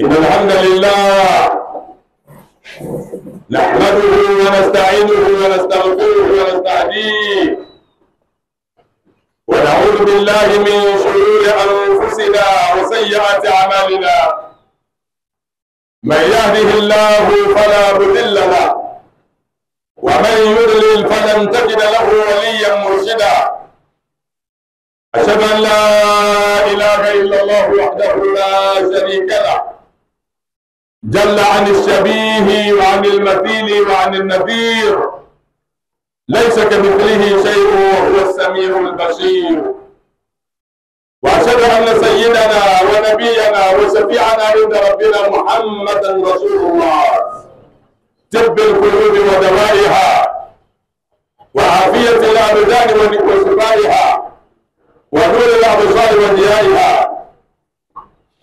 إن الحمد لله نحمده ونستعينه ونستغفره ونستهديه. ونعوذ بالله من شرور أنفسنا وسيئات أعمالنا. من يهده الله فلا مضل له ومن يضلل فلن تجد له وليا مرشدا. أشهد أن لا إله إلا الله وحده لا شريك له. جل عن الشبيه وعن المثيل وعن النذير. ليس كمثله شيء وهو السميع البصير وأشهد أن سيدنا ونبينا وشفيعنا عند ربنا محمدا رسول الله. طب القلوب ودوائها. وعافية الأبدان وشفائها. ونور الأبصار وضيائها.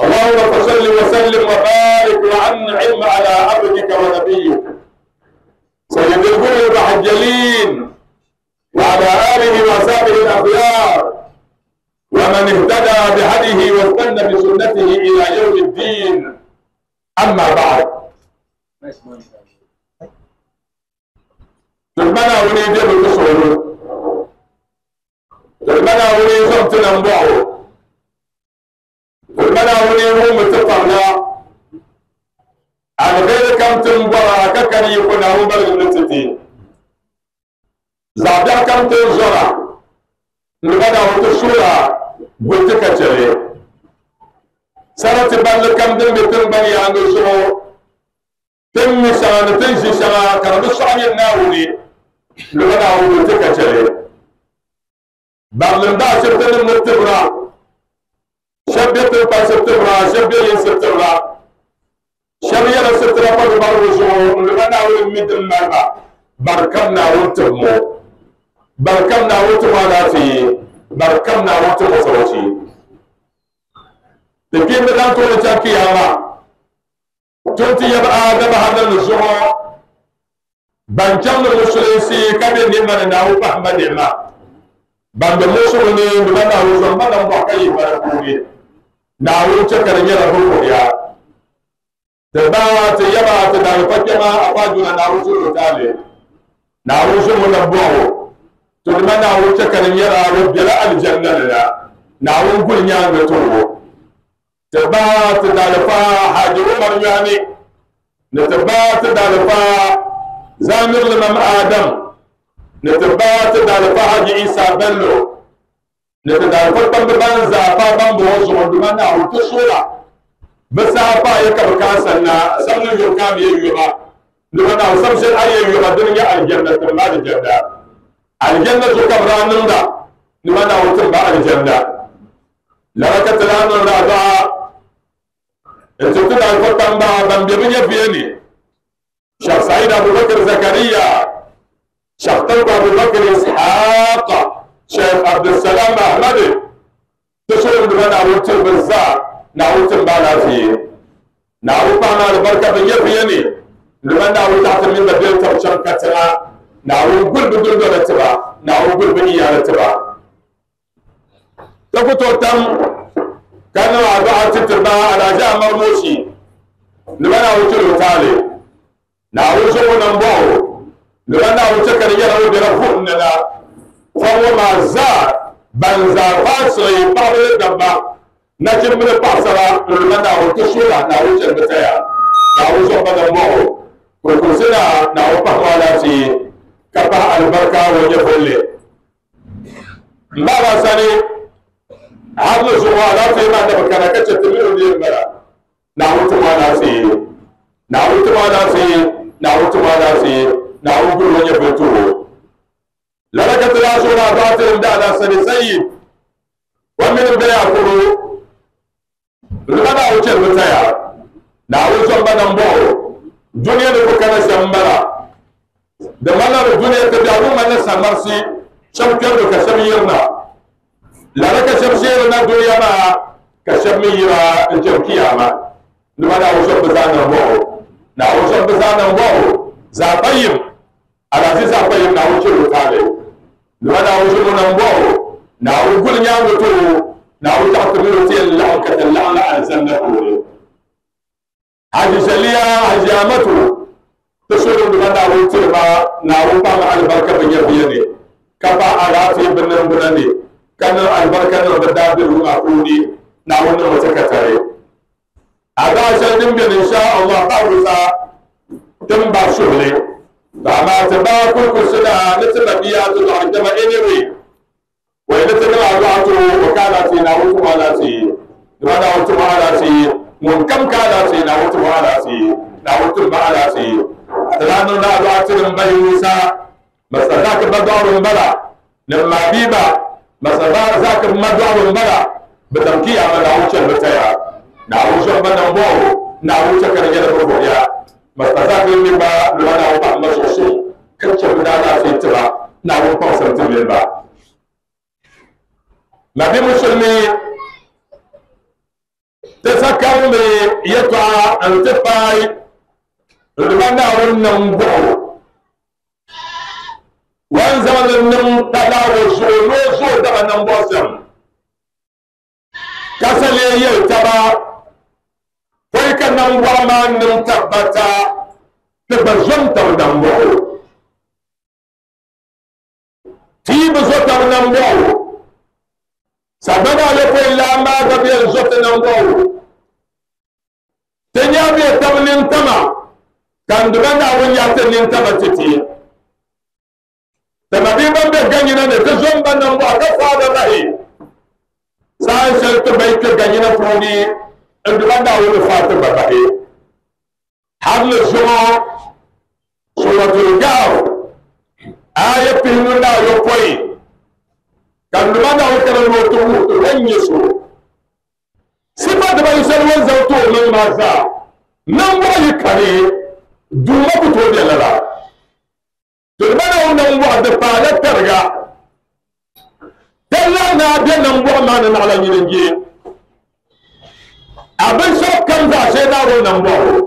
اللهم فصل وسلم وبارك وأنعم على عبدك ونبيك. سيد الكل المحجلين وعلى آله وصحبه الأخيار. ومن اهتدى بهديه واستنى بسنته إلى يوم الدين. أما بعد. تلمنا وني جيب الكسور تلمنا وني زمت نمبعه تلمنا وني هم تفرنا alheri kam tun bɔra ka kari yi kuna ŋun bali ni titi zabiya kam tun zɔra noba da wata sura gunti ka cire sarati balli kam din bi tun bani yaŋi zuɣu tin mi shɛŋa ni tin ʒi shɛŋa ka di bi sɔɣi yin naawuni noba da ŋun gunti ka cire barilin daa shibti nim ni tibira shɛb be tin pa sibtibira shɛb be yin sibtibira shɛba yɛla sitira pa di barigu zuɣu noba naawuni mi din maliba bari kam naawuni tib mo bari kam naawuni tib alaafee bari kam naawuni tib wasawasi ti kpiimbi dan tooni chɛri kiyama tun ti yɛbi na wuce nawuce karnyera da ba ta yaba ta da fakke ma a faɗu na wuce pakema apajuna nawuce lotale nawuce munabbowo todima nawuce karnyera wo bela aljanna da na. Wun gunya lela nawun gulnyaga ba ta da fa haji umar yani ne ta da fa zamir limam adam. Na ta ba ta da fa haji isa bello. Ya yura noba na sam shɛli a ya yura dini nyɛ aljanna tin ba aljanna aljanna zo ka bɛ daa niŋda noba na wo tin ba aljanna lara ka ti daa niŋda daa n ti ti daa fɔ kpamba ban be bɛ nyɛ beeni shɛf said abubakar zakariya shɛf tanko abubakar ishaq Sheikh Abdulsalam Ahmadi. Ta shirin da na wucin bizza na wucin ba na fiye na wufa na albarka ban yafi ne. Liman na wuta ta min da bai taucen na wun gulbi gulbi na tiba. Na wun gulbi iya na tiba. Ta fito tam kanin abu a titir ba a daji a marmoshi liman na wucin rutale na wucin wunan bawo liman na wucin kariyar wuce na na buɣum ni la fɔŋɔ maa zaa ban zaa faasiri paɣaba ni dabba nachimbili paɣasara lulima naawuni ti suura naawuni chɛni bi taya naawuni zuɣu ba nan bɔɣu kurikursina naawuni paɣa maa laafee ka paɣa alibarika wa nyɛ bulli n ba ba sani har ni zuɣu alaafee maa nabi kana ka chɛ ti mini o deeri mala naawuni ti maa laafee naawuni ti maa laafee naawuni ti maa laafee naawuni guri wa nyɛ bulli لركت العشر أفاتهم دعنا سنسيب ومن بيع فرو لماذا أوجه بتايا نعود سنبنا مبوه دنيا نفكنا سنبنا da malar duniya ta jaru mana samar si shamkar da kashar yirna lara kashar na duniya ma kashar yira jamkiya ma numa na wasan bisa nan wawo na wasan bisa nan wawo zaɓayin a na wuce rutale lwana wujubu nan bo na wugul nya mutu na wuta kubiru ti Allah ka tallana an sanna kure haji shaliya haji amatu to shuru da na wuce ba na wuba ma albarka bin yabiye ne. Kafa arafi bin nan bunane kan albarka nan da dabiru a kuni a insha Allah ba بعما تبقى كل سنة نتنا فيها تدعى عندما إنوي وإنتنا أدعته وكالاتي نعوت مالاتي نما نعوت مالاتي من كم كالاتي نعوت مالاتي نعوت مالاتي أتلانو نعوت من بي نساء مثل ذاك بدعو من بلا نما بيبا مثل ذاك مدعو من بلا بتمكي أما نعوت البتايا نعوت من نبوه نعوت كرجال بربوريا مثل ذاك من بلا nabi musulmi ta sakar me ya ta an tafai rubanda wannan goro wan zamanin nan tada wa zolo zo da nan bosan kasale yau ta ba kai sabana le ko lamba ga be zote nan gowo tenya be tamnin tama kan dubanda won ya tamnin tama titi tama bi ban be ganyi na ne zon ban nan ba ka fada rahi sai sai to bai ka ganyi na foni en dubanda won fata ba rahi har le zuwa suratul gaw ayatu nunda yo koyi kanduma da wata ran wato mutu wanye so sifa da bai san wanza to nan ma za nan ba yi kare duma ku to da lara to ba da wannan wa da fara targa dalla na da nan wa ma nan ala yin ge abin so kan za sai da wannan ba wala kan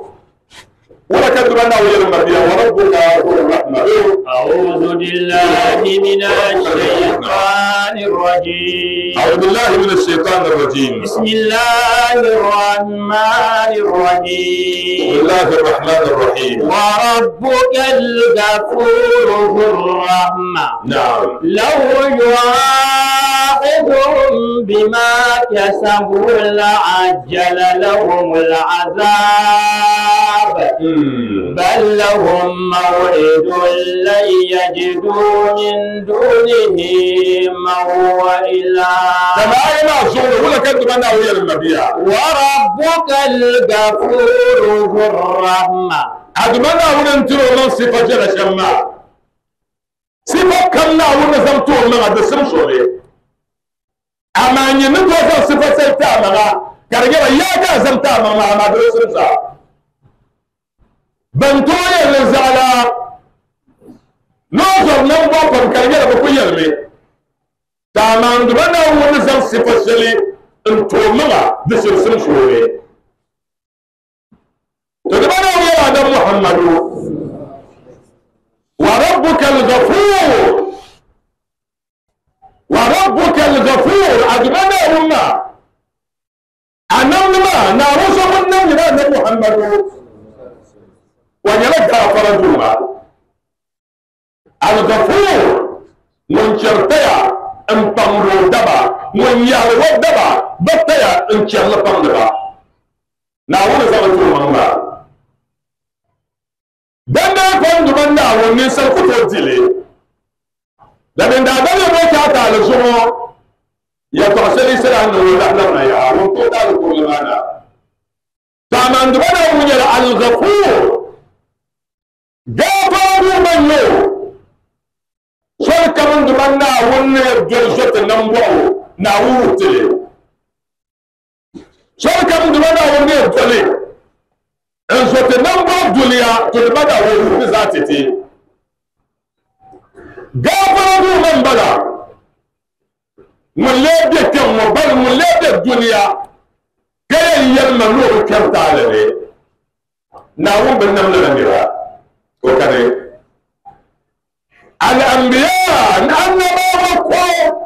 na wayar madiya wa rabbuka huwa rahman أعوذ بالله من الشيطان الرجيم. أعوذ بالله من الشيطان الرجيم. بسم الله الرحمن بسم الرحيم الله الرحمن الرحيم. وربك الغفور ذو الرحمة. نعم. لو يؤاخذهم بما كسبوا لعجل لهم العذاب. بل لهم موعد لن يجدوا من دونه المبيع وربك الغفور ذو الرحمة. أدمنا أولي انترو من صفة جل شما صفة كمنا أولي زمتو من هذا سمسولي أما أني نتوى صفة سيتا مغا كرجل يا جا زمتا مغا ما maga da sirsin shore to duba na wani yana da muhammadu wa rabbuka al-ghafur wa rabbuka al-ghafur a duba na wani a nan ma na wasu wannan yana da muhammadu ba taya n chɛrili pamdiba naawuni zaŋ tuuma ŋma danda pamdiba naawuni ninsal ku to dili dabin da dali bo ka ta ali zuŋo ya tɔɣisili sira ni wo lahlam na yaa ŋun to daali kurli maana taamandiba na ŋun nyɛla alghafur gaafaaru man yo sori kam duma naawuni doli zoti nambɔɣu naawuni wutili sori kam duma naawuni doli n zoti nambɔɣu duliya to duma naawuni wuti zaa titi gaafara duu man bala ŋun lee be kpɛm ŋɔ bali ŋun lee be duniya ka yɛn yɛlima loori kpɛm taali ni naawuni bi namli la nira o kani الأنبياء النبوة كو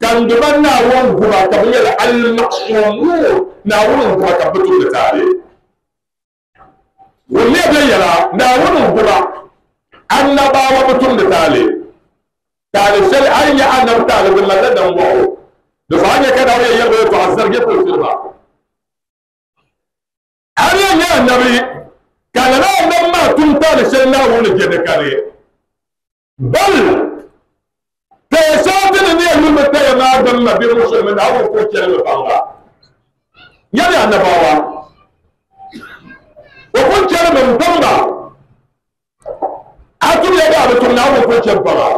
كان دبنا وان هو كبير المعصومون ناون هو كبتو لتالي da wani gura annabawa mutum da tale tale sai an yi annab tale bin lalle dan gwawo da fa hanya kada wani yabo to azarge to sirba har yan ya annabi kana ko ko ke da fanga yana annabawa ko kun ce da mun fanga a tun ya ga mutum na ko ko ke fanga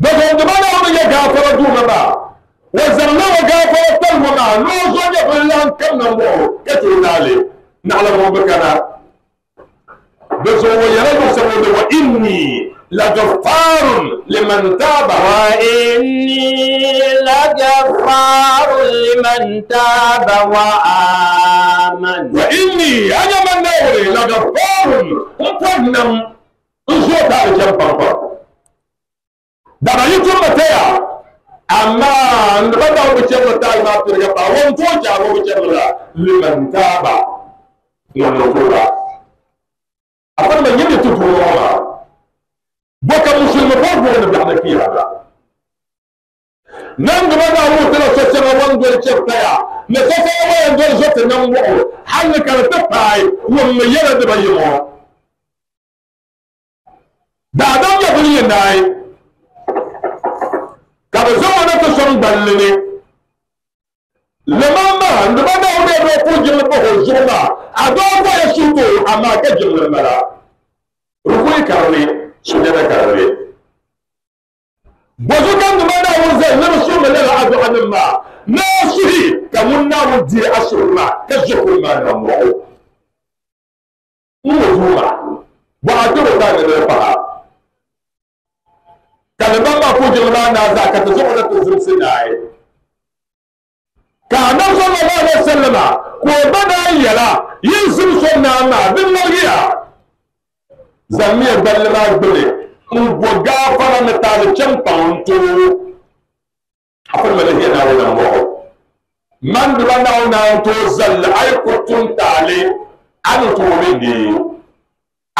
daga wanda ba na wani ya gafara duna ba wa zanna wa gafara talma ma no zo ya billan kan nan bo ka tunale na alamu bakana da zo saboda wa inni لغفار لمن تاب. وإني لغفار لمن تاب وآمن. وإني أنا من نوري لغفار. مطنم نزوت على جنب da ba yi tun mataya amma da ba da wuce da ta ma firga ba won to ja ba wuce da liman taba wannan kura akwai man yadda tutu ba baka musulmi ko ko da da fiya ba nan gaba da mu tana so cewa wanda ya ce taya ne so fa ba yan dole so ta nan mu hal ka ta pai wanda yara da bayyana da dan ya buri nai kada zama na ta son balle ne lamama da ba da wani da ko jin ba ko zuma a do ko ya shuto jin mara rukui karne su da karne bozu kan da ba da wani zai na su da la adu anan ma na suhi ka mun na mu di asurma ka zukur ma da mu mu zuma ba a to da da fa kaliban ba ko jirma na za ka ta zuwa da tuzur sinai ka nan sallallahu alaihi wasallama ko bada yala zalla ai kutun tale an to ne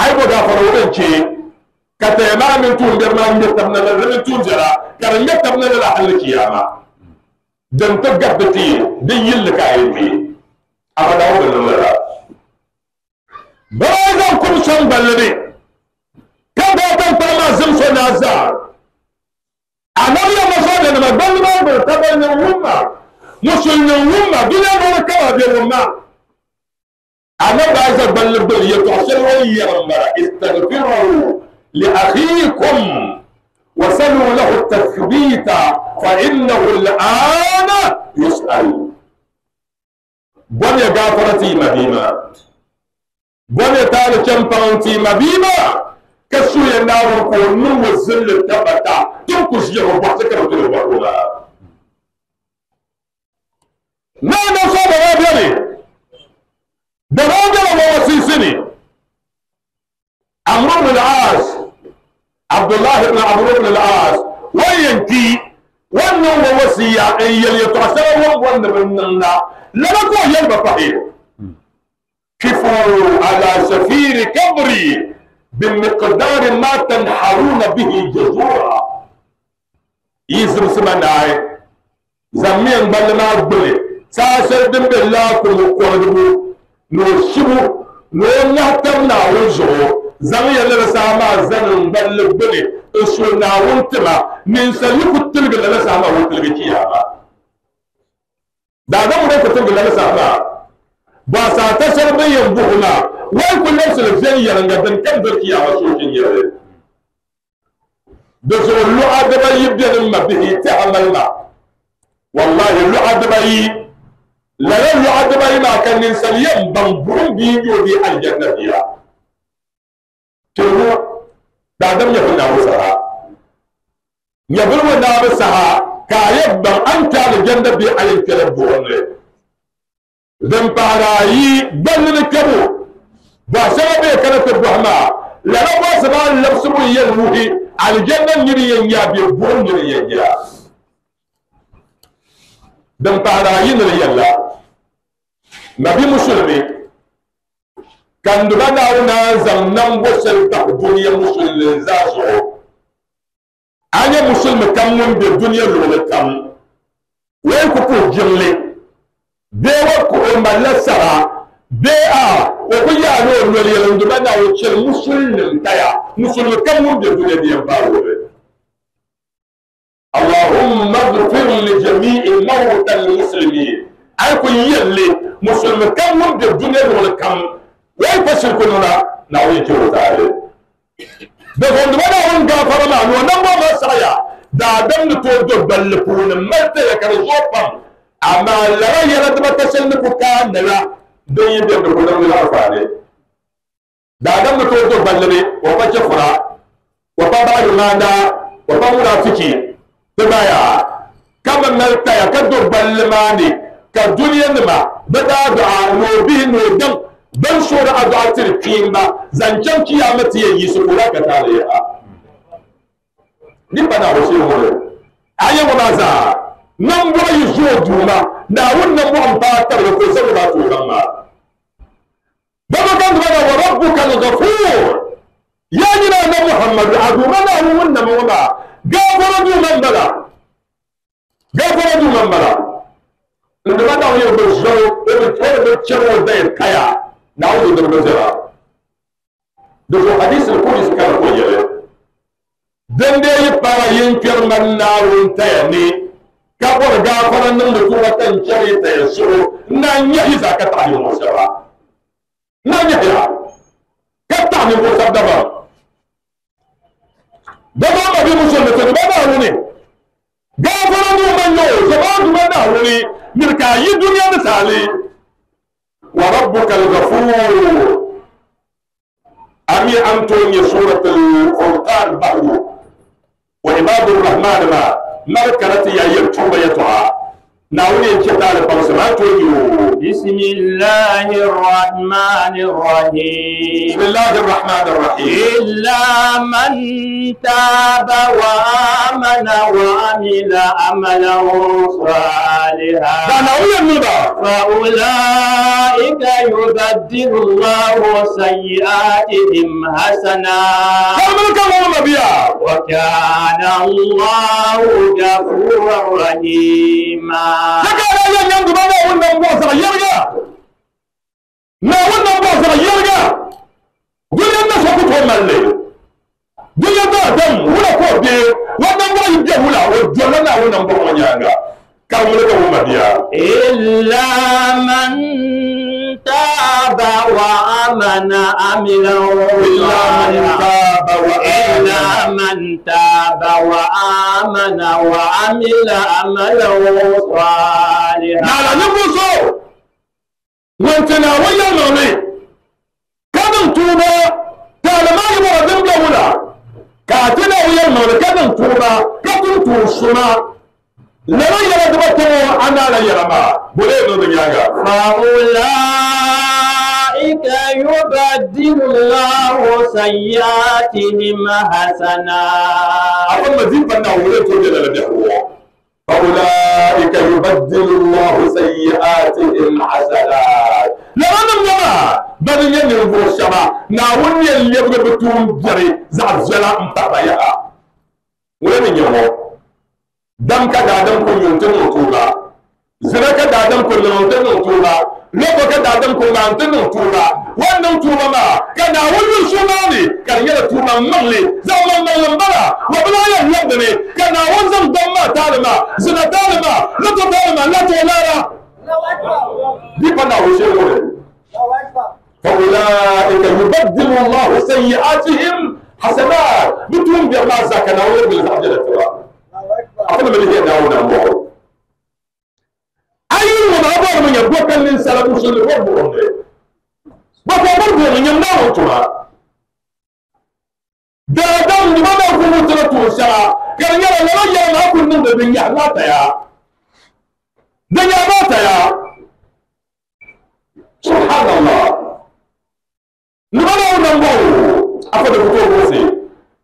ai bo gafara wannan ce ka tema min tun der ma ngi tam na la min tun jara ka ngi tam na la hal kiyama dan ta gabbati din yilla ka yi bi abada wa nan la ba zan na ban ma ba ta ban nan umma musulmin umma duniya ba ka ba bi umma annabi ya zabban libil ya to sai wani ya mara istaghfiru لأخيكم وسلوا له التثبيت فإنه الآن يسأل بني غافرتي مبيمة بني تال كمبانتي مبيمة كسو ينار كون وزل التبتا تنكش يرو بحثك رجل بقولا ما نصاب رابيني دراجة ووسيسني عمرو بن العاص عبد الله بن عمرو بن العاص وينكي wannan wa wasiya in yalya to asara wanda bin na lama ko yalba fahim كفوا على سفير كبري بمقدار ما تنحرون به جزورا يزم سمناي زمين بلنا بلي ساسر دم بالله كم قرده نوشبه نوناه تمنا وجهه زمي اللي رسامة زنن بل بلي اشونا وانتما من سليك التلق اللي رسامة وانتلق تياما دادم رأيك التلق اللي رسامة باسا تسر من ينبوحنا ويكون نفس الفزين يرنجا تنكب ذركي يا حسوشين يا ريت. دسو اللعادة ما يبدأ لما به تعملنا. والله اللعادة ما يي لا اللعادة ما يما كان ننسان ينبن برم بيجو في الجنة فيها. تلو دادم يكون نعو سرا يبرو نعو سرا كايب بم أنت على الجنة بي أين تلبوهن ريت zan fara yi balin kabo ba sai bai karata buhma la na ba sa ba lafsu mun yan ruhi aljannan yiri yan ya bi buwan yiri yan ya dan fara yi ne yalla nabi musulmi kan duba na na zam nan bosel ta duniya musulmin za su anya musulmi kam mun be duniya lulu kam wai ku ko jinle بيوكو ام بلسرا. بيا. وكويا نور مليا لندمانا وشر مسلم تايا مسلم كم مدة اللهم اغفر لجميع موتى المسلمين. أكو يلي مسلم كم مدة الدنيا ولا كم. وين فشل كلنا ناوي جو تاعي بفند ما نعم كافر ما هو نمو ما سايا دادم نتوجه بلقون ملتا يكرزوبا amma lawan yɛrɛ dama tɛ sɛli ni ko kaa nɛra don yi bɛn ko dama yɛrɛ faale daadam ni ko to ballibi wa fa cɛ wa fa ba yi wa fa munafiki ti baya. Kama mɛl taya ka do ballimaani ka duniya nima bɛ taa do'a noobihi noodam ban a do'a tiri kiyamati ka ni wannan mu ba gafara du man bala gafara du man bala inda ba da wani bazo wani kawai da cewa zai kaya na wani da bazara da ko hadisi ko is kar ko yele dan da yi fara yin kirman narun taya ne ka bar gafaran nan da kuma kan cire ta ya كابور جافر نم لكوة تنشري تيسو نان نعم يحيزا كتاني موسيرا نان نعم يحيزا. كتاني موسيرا دبا. دبا ما بي مسلم سنو بابا هوني. جافر نم من نو سبان دبا هوني. نركا يدنيا نسالي. وربك الغفور. أمي أنتوني سورة الفرقان بحر وعباد الرحمن بحر anton ya suratul furqan ناوي ان تشتغل بصراحه بسم الله الرحمن الرحيم. بسم الله الرحمن الرحيم. إلا من تاب وآمن وعمل عملا صالحا. نعم، ناوي النبى فأولئك يبدل الله سيئاتهم حسنا. وكان الله غفورا رحيما. sakala yan ba na wannan ko sa yarga na wannan ko yarga gudan da soku to malle gudan da dan hula ko be wannan ba yidde hula o jona na wannan ko nyanga kan da ko illa man تاب وآمن عملا إلا من تاب وآمن. وعمل عملا صالحا. Na la ni muso wanta na wayan nome kadan tuba ta da mai ba dan no da yaga فأولئك يبدل الله سيئاتهم huwa فأولئك يبدل الله سيئاتهم حسنات لمن ما بل ينبو الشما ناون يلي بتون جري. دم كدادم كن ينتن وطولا zina ka dadan ko lewonte no tuba lobo ka dadan ko lante no tuba wannan tuba ma kana wannan suna ne kan yada tuba malle zaman mallan bara wa bala ya yadda ne kana wannan dan ma talima zina talima lobo talima la to lara di fa na wuce ko ne fa ulaika yubaddilu Allah sayyi'atihim hasanat mutum bi ma zakana ba ko bar ko mun yamba mu tuma da dan mu ba ko mu tuna to sha kan yara la ya na kun nan da bin ya na ta ya dan ya ba ta ya subhanallah ni ba da wannan ba afa da fito ko sai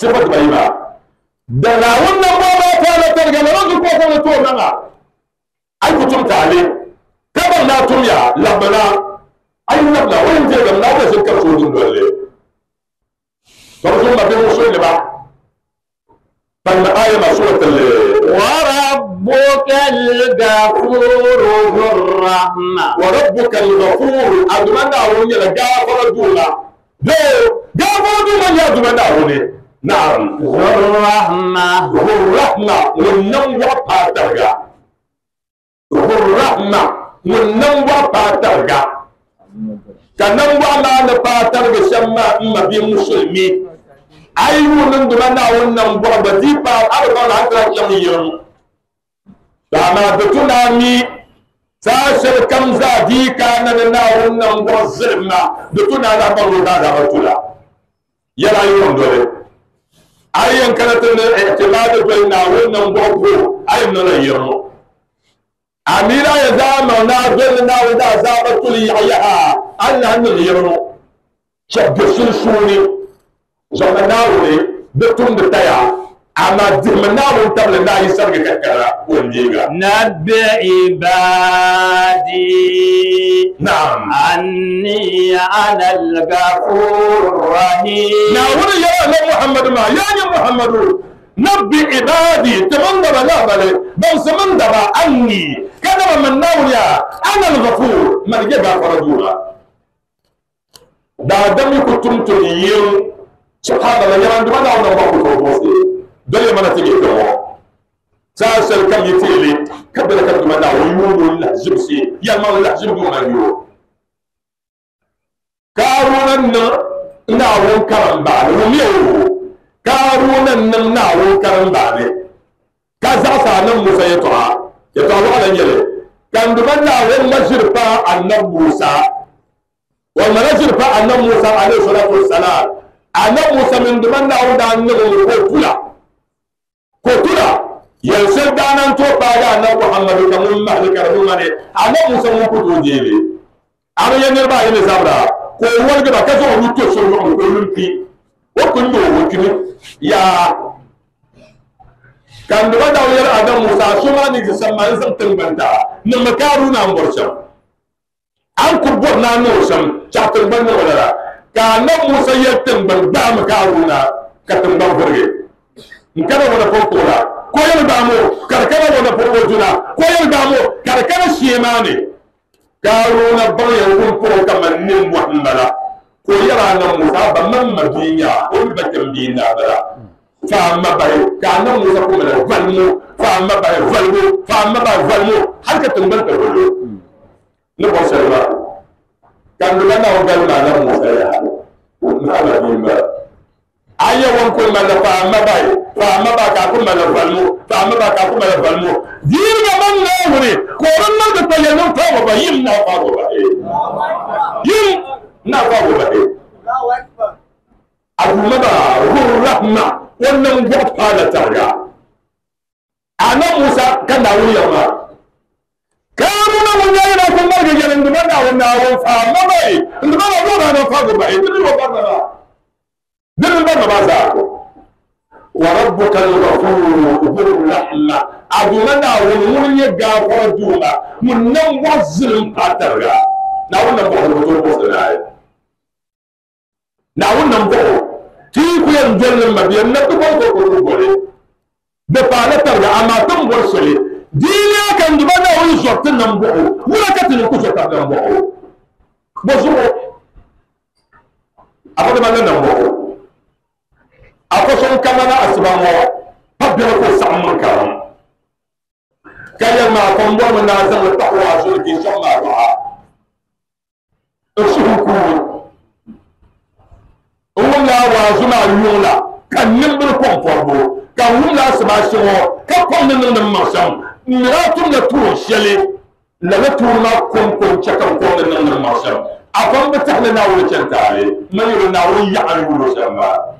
تلمنا ونمون يدوما سنون يغافر دوما نبع دوما صفة بيوا دن زوت القرآن غفور رحيم صفة بيوا دنا ونن بابا فالا ترغل رجل كوكو تونا أي كتم تعليم كبر لا تميا لبنا أي نبلا وين تيغم لا تسكر سودون دولي فرسول ما بين وصول لبا فإن آية ما سورة وربك الغفور ذو الرحمة وربك الغفور أدمنا أولي لغافر دولا دو غافر دولا يا أدمنا أولي نعم. ذو الرحمة ذو الرحمة ونم وقاترغا ذو الرحمة ونم وقاترغا كنم وما نقاترغا شما إما بمسلمي أي ونم دمنا ونم هكذا يميرون dama da tunani sashar kam za di ka na da na wannan gwazirma da tunana ban ruka da batula yana yi wanda ne ayyan karatun da ikilada bai na wannan gwaggo ayyan nuna yirmo amira ya zama na bai na wanda zabatul yahya Allah hannun yirmo shabda sun suni zama na wuri da tun da taya tabla na yi sarga kakkara wanda ga نبئ عبادي na'am أني أنا الغفور الرحيم na wuri ya na muhammadu ma ya ni muhammadu nabbi ibadi taman da bala bale ban saman da ba anni kada ba man nawriya ana al-ghafur man ya ga farajura da dami ku tumtun yin subhanallah دل ما نتيجي له سأسأل كم يتيلي كبلك كم دعوة يمون الله جبسي؟ يا ما الله جب ما يو كارونا نعو كرم بعد. رميو كارونا نعو كرم بعد. كذا سأنا موسى يتوها يتوها على يلي كان دمنا ولا جرفا أن موسى. وما جرفا أن موسى عليه الصلاة والسلام. أن موسى من دمنا ودعنا له كلها ko kula yanzu danan to baga na muhammadu kan kamun mahdi karamu mane ana musa mun ku kudu jebe amma yanar ba yana sabra. Ko wani ba kaso mu to so mu ko mun fi ko kun do wakini ya. Kan da da wayar adam musa su ma da san ma san tambanta na makaru na amborcha an kurbur na no sam cha tambanta wala ka na musa ya tambanta makaru na ka tambanta burge. In kana wala ko kola ko yel ba mo karkara wala ko juna ko yel ba mo karkara shema ne karuna barya wun ko kamar nin muhammala ko yara nan musa ba man madinya ko ba tambi na bara fa amma bai ka nan musa kuma da valmu fa amma bai valmu fa amma bai valmu har ka tumbar ka wolo ne ko sai ba kan da na wa galma nan musa ya na ni ba aya wan ko mala fa amma bai fa amma ba ka kuma da valmu fa amma ba ka kuma da valmu dirga man na wuri ko ran nan da tayyana fa ba yin na fa ba yin na fa ba abu maba ruhun rahma wannan gwabta da targa a nan musa kan da wuri yamma karu na wanda yana kun marga duban da wanda awon fa mabai duban da zuwa na fa ba ita ne ba ba ba dirin ba ba sa wa rabbuka al-ghafur dhur rahma abu mana wani mun ya gafara duma mun nan wazin fatarga na wannan ba ko to ko sai na wannan ba ti ku yan jollen mabiyan na ko ko ko ko gore da falatar da amma tun borsole dina kan duba da wani sortin nan bo wala ka tin ku sorta nan bo bo zo abu da nan bo akwai son kamana asiban wa tabbiyar ko sa'amman karam kayan ma kon bo mun na zan taqwa so ki shan ma ba su ku wula wa zuma yula kan nin bir kon forbo kan wula su ba shi wo ka kon nin nin ma sam nira tun na tuun shɛli la na tuun maa kon kon chɛ kan kon na niŋ niŋ maa shɛm a fam bi tahali naawuni chɛn taali ma yiri naawuni yaɣali wulo shɛm maa a fam ba yɛma ti shɛli sili kuya n'o ti zɔ paɣa ba yin ma yini ka yaa ninkoro naa gbaago ka bi yɛliri saa maa ni bi yɛm two billion bee one point eight billion ko yɛli maa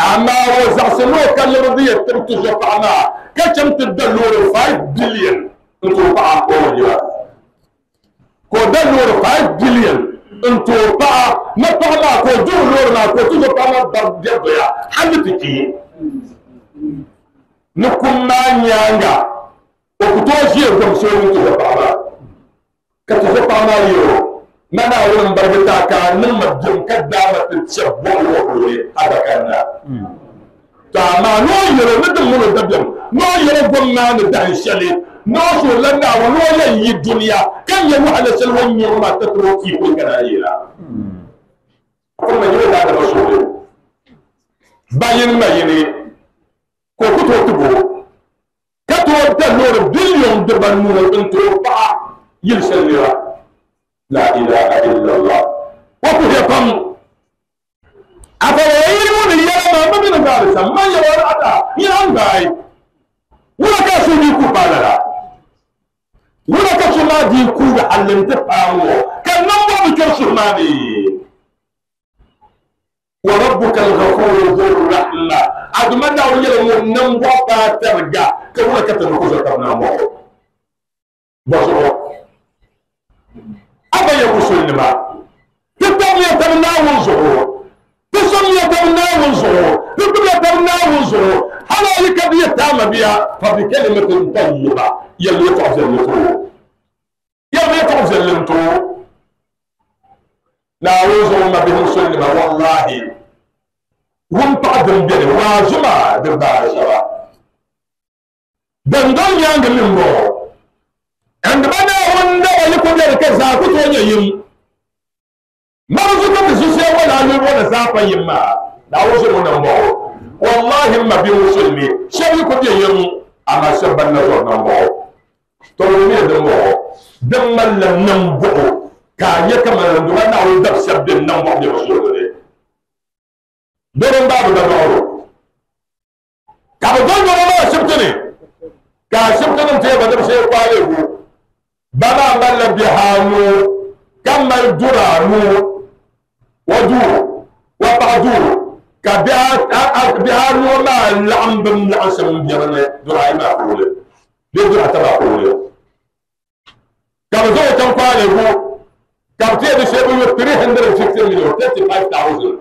أما وزعسلو كان الرضية تم تجفع معه كتم تدلور 5 بليون؟ انتو باع قول يا كودلور 5 بليون. انتو باع ما تعمل كو دولور ما كو تجفع معه برد يا. حبيبتي نكون ما نيانغا وكتوجي يرجم سوي انتو باع معه كتجفع معه يرو na naawuni barigi taa ka a niŋ ma dim ka daama ti chɛ bɔŋ wuhuri a da kanna to amma n'o yɛrɛ ni din ŋuni dabiɛm n'o yɛrɛ gom maa ni dahin shɛli n'o so la naawuni n'o yɛn yi duniya kan yɛ wahala shɛli o nyɛri maa ta kii ko kana yira kuma yɛrɛ daa dama soori ba yini ma yini ko ku to tibo ka to da loori biliyon diban nuna n to paɣa yili shɛli nira la ilaha illallah o ku hɛ pam afɔwɔ yi wuni yɛlɛ ma ma mini gaari sa ma yɛ wani ata yi an gaai wuna ka so ni ku paala la wuna ka so maa di ku ga alinti paango ka nan bɔ bi kɛr so maa ni wa rabbuka al-ghafuru dhur rahma aduma na o yɛlɛ ŋun nan bɔ paa tɛriga ka wuna ka tɛmɛ ko so tab na mɔgɔ bɔsɔrɔ aba yɛ musulima ti tab yɛ tab naawun zuɣu ti sɔm yɛ tab naawun zuɣu ti tum yɛ tab naawun zuɣu hali ayi ka di yɛ taama biya fa bi kalimatin tayyiba yɛlɛ yɛ tɔɣu viɛlli to yɛlɛ yɛ tɔɣu viɛlli to naawun zuɣu ma bihi musulima wallahi wun paɣa din bɛni waa zuma din baara shɛba dandɔn nyaanga min bɔɣɔ ɛndiba naawun da ku bi zuciya wala alu wala zafa yin ma da wasu wannan ba wallahi ma bi musulmi shebi ko je yin amma shabban na zo nan ba to ne da mo dan mallan nan bo ka ya kamar da wannan wani da shabbin nan ba da wasu ne doron babu da bawo ka ba don doron ba shabta ne ka shabta nan ta ba da sai kwale ku mallan bi hanu kamar duranu ودور وبعدور كبها نوما لعم بم لعسم بيرنا دراي ما قوله ليه درا تبع قوله كم زو كم قال هو كم تي بشيء بيو 360 مليون 35000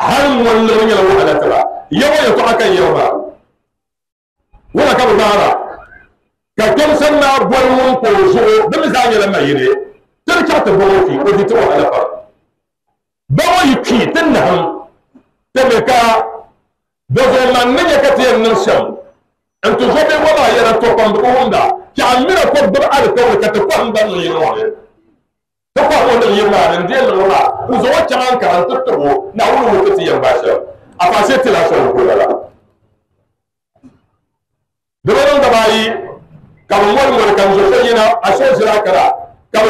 هل ولا ولا ولا تبع كم سنة بولون كوزو دم زاني لما يري ترجع تبغى في ودي تروح على ka te ko handa no yi no to ko wona yi ma nan de no la u zo cha man ka to to na wuro ko ti yan ba sha a fa se ti la so ko la do ron da bayi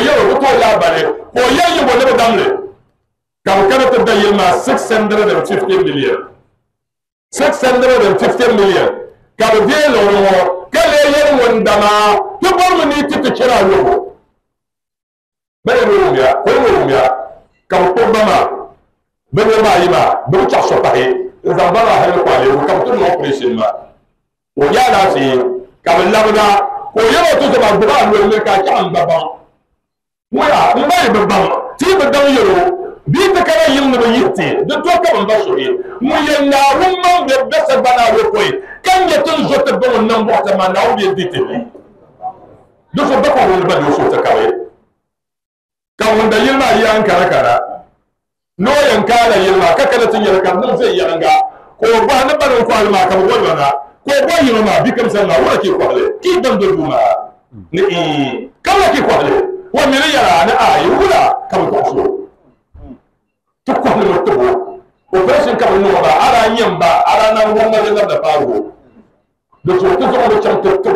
yo ko to la bare ko yayi bo ne damle kam kana ta da yilma 650 million 650 million kam de loro kale yen wondama to bormo ni titi kira yobo bane mo ya ko mo ya kam ko bama bane ma yima bu cha so pahe zambara ha ko ale ko kam to no operation ma o ya la fi kam labda ko yero to ba gba lo le ka cha mbaba mo ya mbai babba ti babba yero bi ta kana yin na yitte da to ka ban baso yi mu yan na rumman da besa bana we koy kan ya tun zo ta ban nan bo ta ma na o bi dite bi do so ba ko wani ba do so ta kawai kan wanda yin ma yi an kara kara no yan kala yin ma ka kala tun yarka nan zai yi anga ko ba na barin ko alma ka wani na mi yara ni ayi wula kam ko so to kwahle mo to operation kam no ba ara nyamba ara na wonga de da faru do so to so mo cham to to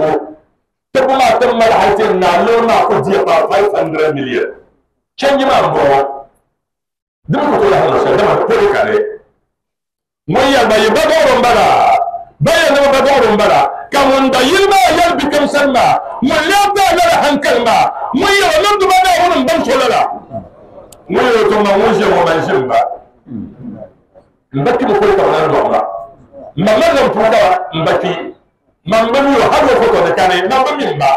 to ma tam mal haitin na lo ma ko dia ba 500 million changi ma bo dum ko to la hala sa dama ko ka ne mun yalba yi badoron bara بين بدور بلا. كم دايل ما يلب كم سلمى. من لا بلا حن كلمة من يعلم دم لا هون بنشل لا من يوم ما وجه وما يسمى نبكي بكل كون أربعة ما مرة بكرة نبكي. ما مني وحرف كون كاني ما بمين بقى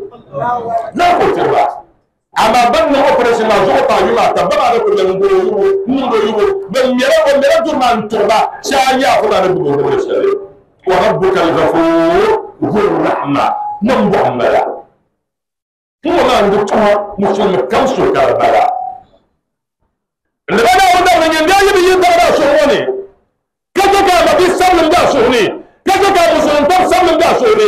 na ko tirba amma ban na operation ma zo ta yi ma ta ba da ko da ngo yugo ngo yugo ban mera ko mera to man to ba sha ya ko da ko da shari wa rabbuka al-ghafur dhur rahma nan bu amala kuma na ndu to musulmi kan so ka bara lebana wanda mun yanda yi bi yin da so woni kaje ka ba bi sallam da so ne kaje ka musulunta sallam da so ne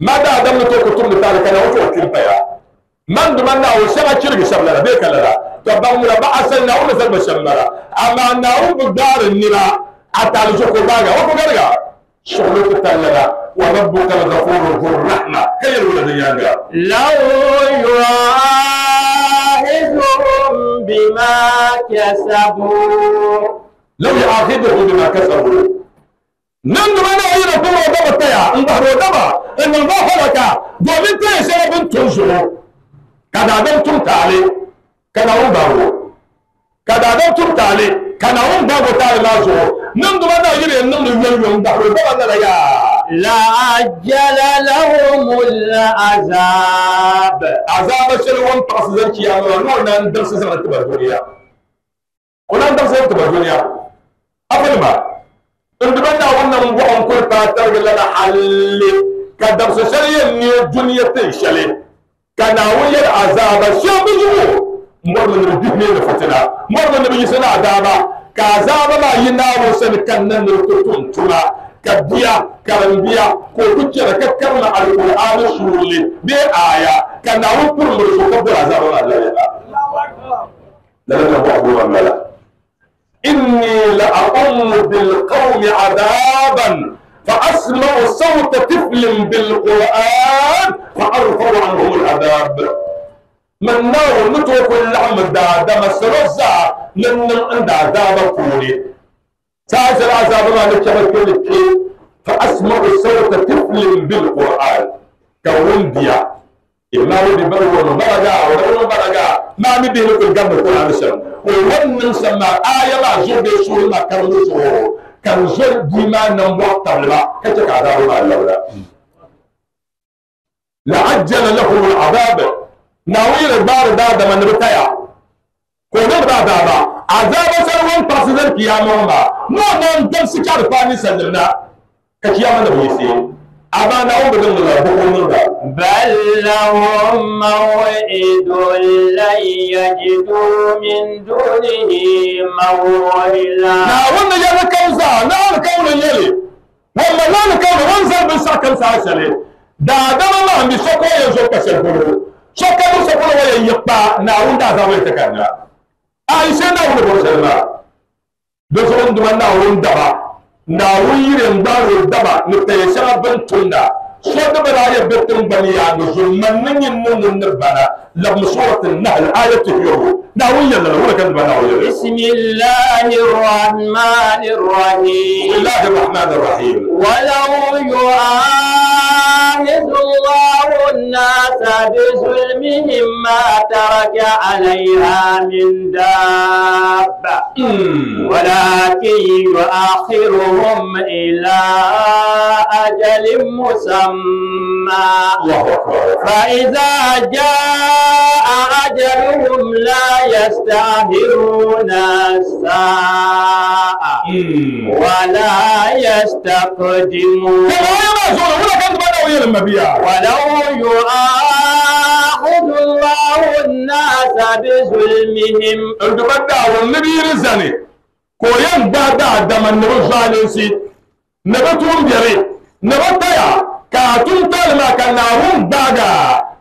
ماذا عدم نتوقع تم لتالك أنا وفو كيربايا من دمنا أو سما كيرغي شملا بيك لرا تبقى مرا بأسل نعو مثل بشملا أما نعو بدار النرا أتالي شوكو باقا وفو كيرغا شغلوك تلرا وربك الغفور هو الرحمة. كيرو لديانا لو يؤاخذهم بما كسبوا. لو يؤاخذهم بما كسبوا. نندو أنا أيضا تمر دبا تيا نبهر دبا in ba halaka domin ta yi sababin tunzuro kada don tun tare kana un bawo kada don tun tare kana un bawo tare na zo nan duma na yire nan da yan yan da ro da na ya لعجل لهم العذاب azaba shirwan tasizar kiyama no nan dar su zama ta duniya kunan dar su ta duniya afal ma in duma na wannan go an kul ta كدب سشلي ني دنيا تشلي كنا وير عذاب شو بيجو مرنا من الدنيا فتنا. مرنا من يسنا عذاب كعذاب ما ينا وسن كنا نرتون تلا كبيا كربيا كوكتشر كتكرنا على القرآن شولي بآية كنا وير مرشو كبر عذاب ما لا لا لا لا لا لا لا. إني لأقوم بالقوم عذاباً. فأسمع صوت طفل بالقرآن فأرفع عنهم العذاب من نار نتوك اللعم دادا مسرزا لن عند عذاب كوني ساعة العذاب ما نكبت كل فأسمع صوت طفل بالقرآن. كون بيا إما ودي برو برجع ورو برجع ما مدي لك الجنة القرآن سم وون سما آية ما زوج سورة ما كرلو سورة kan zor dima nan wa tabla kace ka da ba Allah la ajjala lahum al'adab nawir bar da da man bitaya ko da ba da ba azaba sarwan fasizar kiyama ba no nan dan su kar fani sallana ka kiyama da bai sai amma na wanda dan Allah ko mun da بل لهم موعد لن يجدوا من دونه موئلا na wanda ya na kausa na alkaunin yale wanda na alkaunin wani zarbin sa kansa asale da dama ma mi soko ya zo ka shekuru soko mu soko wa ya yapa na wanda za wai ta kana a ishe na wanda ba sai ma do so wanda man na wanda ba na wuyiren baro daba ni ta ya sha ban tunda صد براية بتم بنيان من سورة آية يوم ناوية لنا ولا كان بناوية بسم الله الرحمن بسم الرحيم الله الرحمن الرحيم. ولو يؤاخذ الله الناس بظلمهم ما ترك عليها من دابة. ولكن يؤخرهم إلى أجل مسمى. فإذا جاء أجلهم لا يستأخرون الساعة. ولا يستقدمون. ما ولو يؤاخذ الله الناس بظلمهم انت بدا والنبي رزاني zalunci nabi tun biyare nabi taya ka tun talma ka na hun daga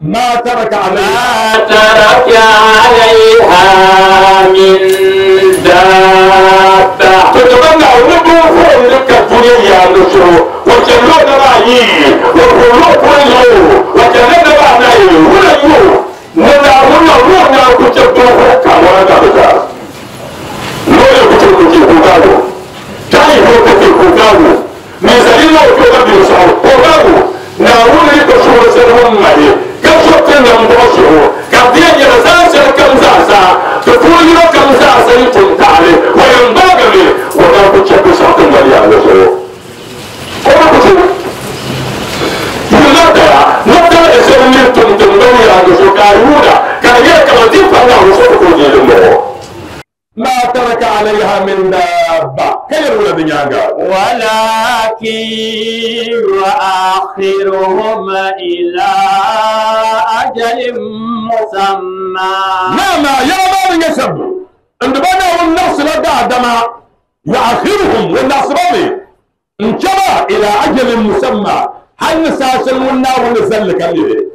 ma taraka ما ترك عليها من دابة tutabanna olubunfuyire kaggulye lyanduso wakyalonabaayi wakulokweyo wakyalanabaanaye wulayo munamuna lunankukyaddunkukawangabga noyo kukyekukikugalo tayihokukikugalo nizalina okyogabisa ogalo nawulirikosobozerwa mumaye gasotenambosowo kadiyanyerazansera ga me wanda ku ce ku sa kan bari ya lo so ko ku ce yunata nata esenni tuntumbeni yangu sukayuda kaye kamati fanga usofu kujili mo ما ترك عليها من دابة كيف ولا دنياغا ولكن يؤخرهم إلى أجل مسمى نعم يا ما من يسب عند بنا والنفس لدى عندما يأخرهم والناس بني انجبا إلى أجل مسمى هل نساسل ونا ونزل كمية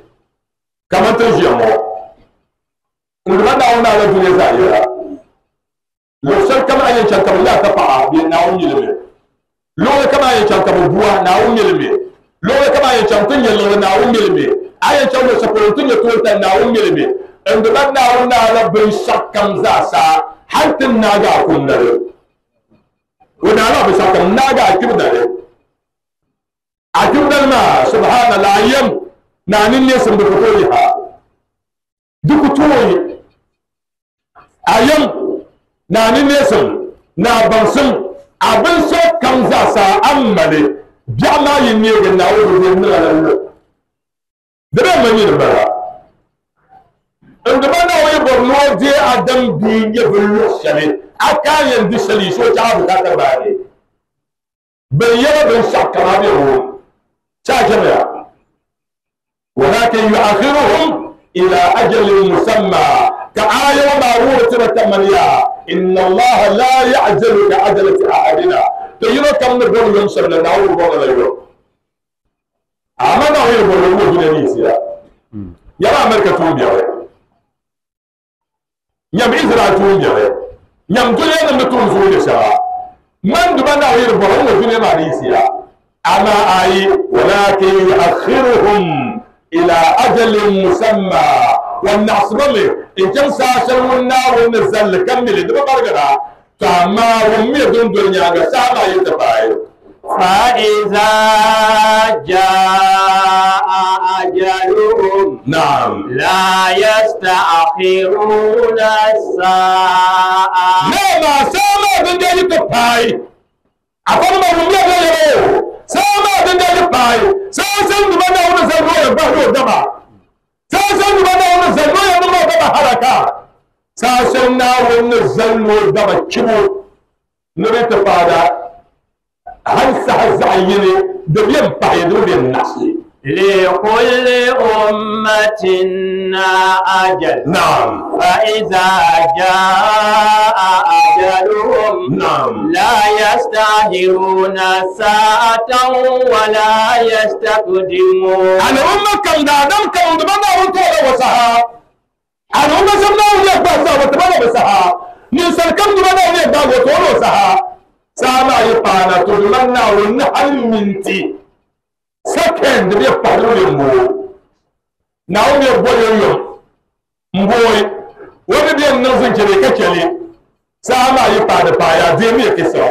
كما تجي أمو عند بنا ونا لدنيا زائرة لو سر كما ينشان كما لا تفعى بيناون يلمي لو كما ينشان كما بوا ناون يلمي لو كما ينشان تن يلو ناون يلمي أي ينشان سفر تن يتولتا ناون يلمي عند بنا ونا لبن شكم زاسا حتى الناقا كن نرى ونا لا بشكم ناقا كم نرى أكيد ما سبحان الله أيام نانين نسم بكتورها دكتوري أيام na ni nesin na bansin abin so kan za sa an male biya ma yin ne ga na wuri ne na lalle ولكن يؤخرهم إلى أجل مسمى كآية ومعروفة تمنيا إن الله لا يعجل كعجلة أحدنا تيرو كم نقول يوم سبنا Amanda huyo ndio alikuwa vile ni sira. Hmm. Yaba Amerika tumbia we. Nyam Israel tumbia we. Nyam kule na mtu nzuri shaba. Man dubanda huyo ndio alikuwa vile mali sira. Ana ayi walakin yuakhiruhum ila ajalin musamma wannan asibami in kyan sashen wunna wani zalle kammile da babargara to amma wani mai dundun ya ga sama yi ta bayo fa'iza ja نعم. لا يستأخرون الساعة. نعم ساما دنيا يتباي أقول ما ومي دون يرو ساما دنيا يتباي ساسن دبا ونزل روي بحر دبا ساسن دبا ونزل روي دبا حركة. ساسن ونزل دبا كبو نريد فادا. هل سهزعيني دبيم بايدو بالنسل لكل أمة أجل. نعم. فإذا جاء أجلهم نعم. لا يستأخرون ساعة ولا يستقدمون. أنا أمة كم دادم كم دبنا وطولة وسها. أنا أمة سمنا وليك بسها وتبنا بسها نسل كم دبنا وليك بسها وطولة وسها ساما يبانا تدمنا ونحل منتي second bi pahlu le mo na o me boyo yo mboy wani bi nan sun kire ka kele sa ma yi pa da pa ya je mi ke so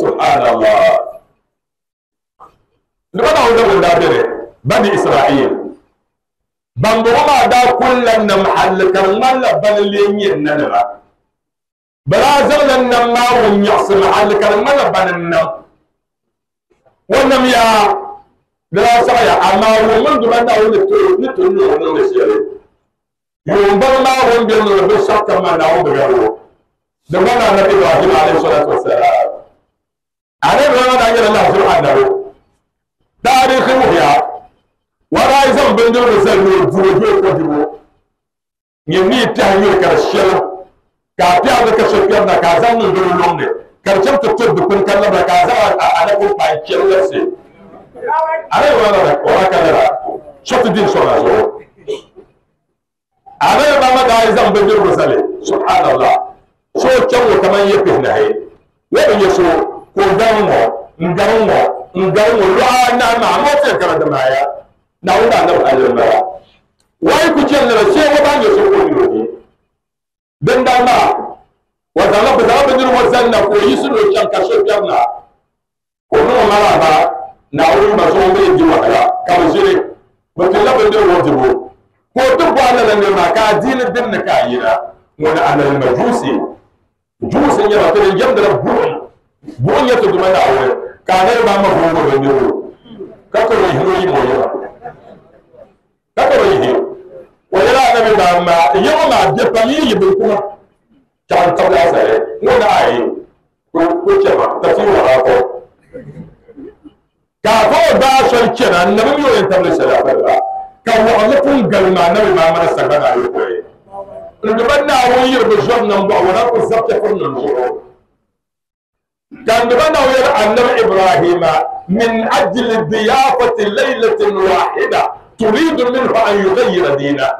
subhanallah ni bana wanda wanda bere bani isra'il ban bo ma da kullan na mahallikar malla ballen yin nan ba barazan nan nan ma wun yasu mahallikar malla banin nan wannan ya da sa ya amma wun mun duban da wani to ni to ni wannan da shi yun bar ma wun bi no bi shakka ma na wun ga ro da wannan nabi Ibrahim alaihi salatu wassalam alaihi wa da yana Allah subhanahu tarihin ya wara zan bindir da zan yi duwaje ko dubo ya ni ta hanyar karshen ka fi a zaka shafiyar da ka zan mun gurin longe karshen tuttur dukkan kallon da ka zan a alaƙun fahimciyar lasi a rai wani da wani kallara shafi din shona so a rai ba maka yi zan bindir da zale subhanallah so kyanwa kamar ya fi na hai wani ya so ko ganwo nganwo nganwo ruwa na ma motsi kara da maya na wunda na alin maya wai ku ce na ce wa ban so ko ni dan da ma wa da ba da ban ruwa zan na ko yi su do kan ka so kan na ko no mara ba na wuri ba so bai ji wa kala ka ba shi ba ta laban da ruwa jibo ko duk ba na ne ma ka dinin din na ka yi na wani alal majusi jusin yana ta da yamda bu'un bu'un ya tudu mana aure kanar ba ma hongo da ne kaka ro hiro yi moyo kaka ro yi o yara na be ba ma yawa ma de pali yi be kuma tan tabla sare ngona ai ko ko ce ma ta fi wa ko كافو دا شل كنا النبي يو ينتبه شلا فلا كافو الله كون قلنا النبي ما مر سكنا يوكي نجبنا وير بجوم نمبا ونا كزبت كون نجرو كان نجبنا وير النبي إبراهيم من أجل ضيافة ليلة واحدة. تريد منه أن يغير دينه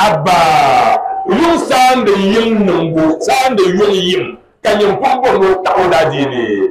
أبا يوم ساند يل نمبو ساند يل يم كان ينبغو نتعود ديني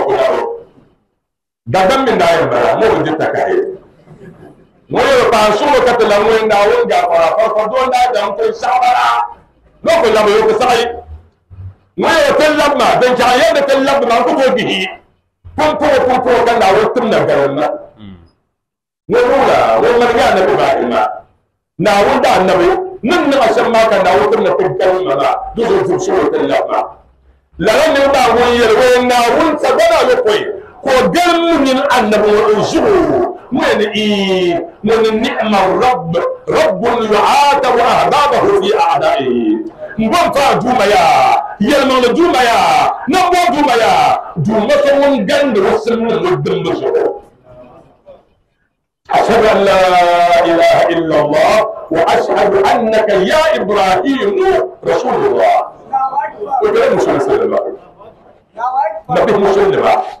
na ŋun ga fara farfa don da da ko sabara no ko labu yo ko sai ŋoyo ta labma dan ja ya da ta labma ko to bihi pun ko pun ko kan da wo tum na garan na ŋoyo la wo mar ya na ba ima na wo da annabi nan na ashan ma kan da wo tum na tin kan ma ba du zo fu so ta labma la ran ne ba wo yel wo na wun sa gana nin annabi wo zuhu من إيه؟ من النعمة الرب. رب يعاتب أحبابه في أعدائه. نبون فا دوما يا. يلمان دوما يا. نبون دوما يا. دوما سوون جند رسم مدن بسرو أشهد أن لا إله إلا الله وأشهد أنك يا إبراهيم رسول الله. وكلام مسلم سلم. نبي مسلم. يبقى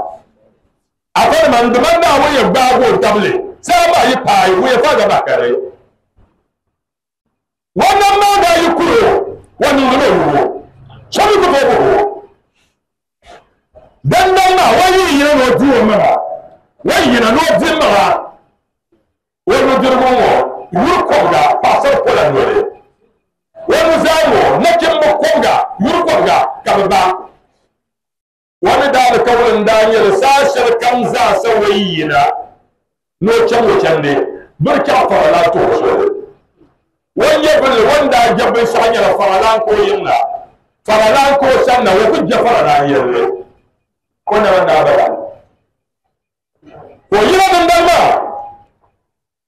akwai man duban da wayan bago table sai ba yi fayi wuya faga ba kare wannan ma da yi kuro wannan ne ruwo sabi ko ko dan dan ma wani yi no duwo mara wani yi no duwo mara wani dirmo wo yurko ga pasar pola nore wani zawo nakin mo konga yurko ga kabba wani da alkawarin daniel sashen kan za a sawayina no can wacan ne. Burka farala to so wanye bil wanda jabbe hanyar farala ko yinna farala ko sanna wa kujja farala yalle ko na wanda ba ba ko yina nan dan ma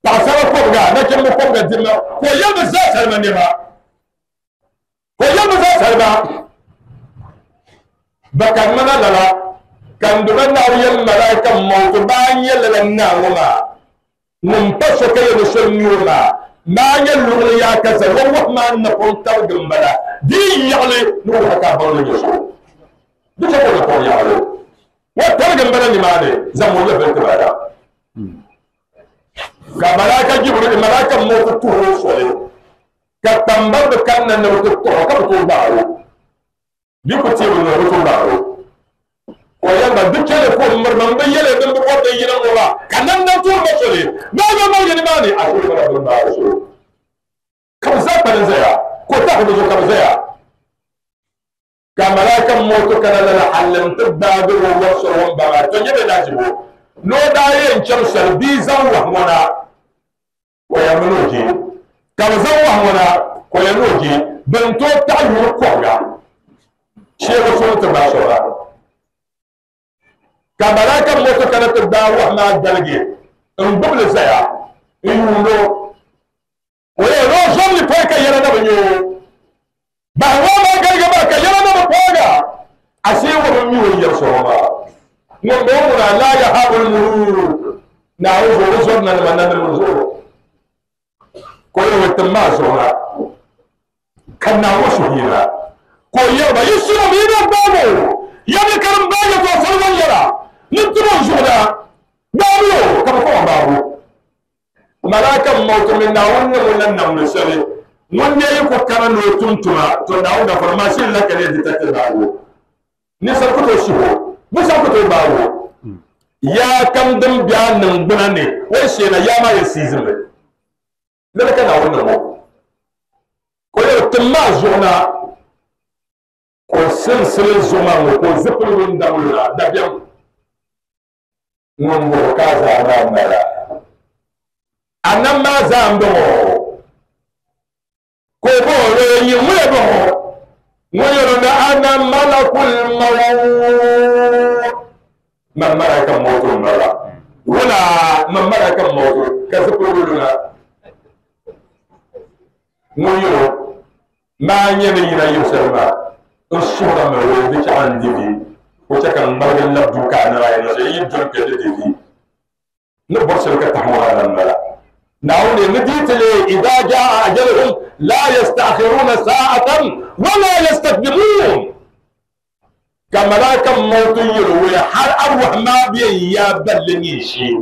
ta sara ko ga na kin mu ko ga dinna ko yanda za sarma ne ba ko yi na za sarma bakar mana lala. kanduna naawiyal malaika mawtu baanye lala naaŋo ma ŋun pa soka yɛli sol nyuo ma maa nyɛ luɣuli yaa ka za wɔn wɔhu maa napɔŋ tabigi n bala dii yaɣali ni wɔhu ka baŋli nyɛ so di sɛ ko napɔŋ yaɣali wɔn tabigi n bala nimaani zamu yɛ bɛ tiba da ka malaika jibiri malaika mawtu tuhuro soli ka kpamba bi kanna ni bi ti kɔhɔ ka bi t'o gbaaro bi ku teebu ni bi t'o gbaaro. Ba so kam za ba zaya ko ta ko kam zaya ka malakan moto kana la halam tibba bi wa wasu wa ba to yebe da jibo no da yen cham sarbi zan wa wana ko ya munoji kam zan wa wana ko ya noji ban to ta yi ko ga shego so ta ba so كبراك موسى كانت الدار وحنا جالجي ان بقل سيا ان يولو ويا رو جون لي فايكا يلا دابا نيو. با هو ما جالجا باكا يلا دابا فايكا اسي و من يو يرسوا ما نو لا يحب المرور. نعوذ رسولنا من نمر المرور كل هو التما سوما. كنا وشهيرا كل يوم يسلم يبقى بابو. يا بكرم باجت وصلنا يلا mutumunzula baabyo kabakoma baabwo malaika mawtu min nawunne wala namlu sare wonde ko kana no tuntuma to dawo da farmasi la kare da take bawo ne sa ko to shiho mu sa ko to bawo ya kam dum biya nan buna ne wai she na ya ma ya season ne da kana wannan mo. Ko ya tumma zona. Ko sin sin zuma ko zufulun dawla da biya dabiɛm ŋun buɣu ka zaa maa mala a nan maa zaa n bɔŋɔ ko bɔŋɔ lo yi ŋmɛ bɔŋɔ ŋun yɛrɛ na ana malakul mawut man mala kan mawutu n bala wala man mala kan mawutu ka zipiligu luna ŋun yɛrɛ maa nyɛ ni yina yimsiri maa n suɣura mi o di chaɣa n divi وتكن مرجع لبدو كان راي نجاي يدور كده تيجي نبص لك إيه تحمل على الملا. نقول مديت لي إذا جاء أجلهم لا يستأخرون ساعة ولا يستقدمون. كما لك كم موت يروي حال أروح ما بي يا بلني شيء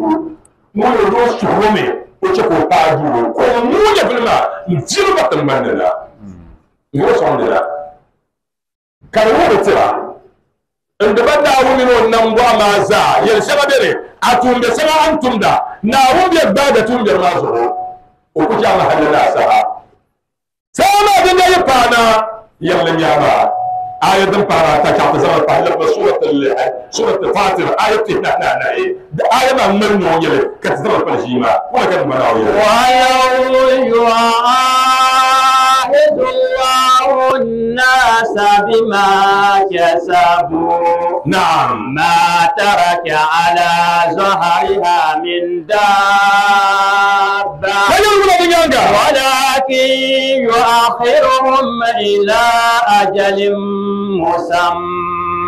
مو يروح شرومي وشكو بعدو كل مو يبل ما نزيل بطن من لا. نقول صندلا كانوا بتسرع duuro ko muunya bilima n diri ba tiŋgbani la n yɛrɛ sɔŋdi la ka di wuhi tira ndiba naawuni ni o nambɔɣu maa zaa yɛli shɛŋa beni a tumdi shɛŋa an tumda naawuni bɛ gbaada tumdiri maa zuɣu o ku chaŋ hali laasaha يريد الله الناس بما كسبوا. نعم. ما ترك على زهرها من دابة. ولكن يؤخرهم إلى أجل مسمى.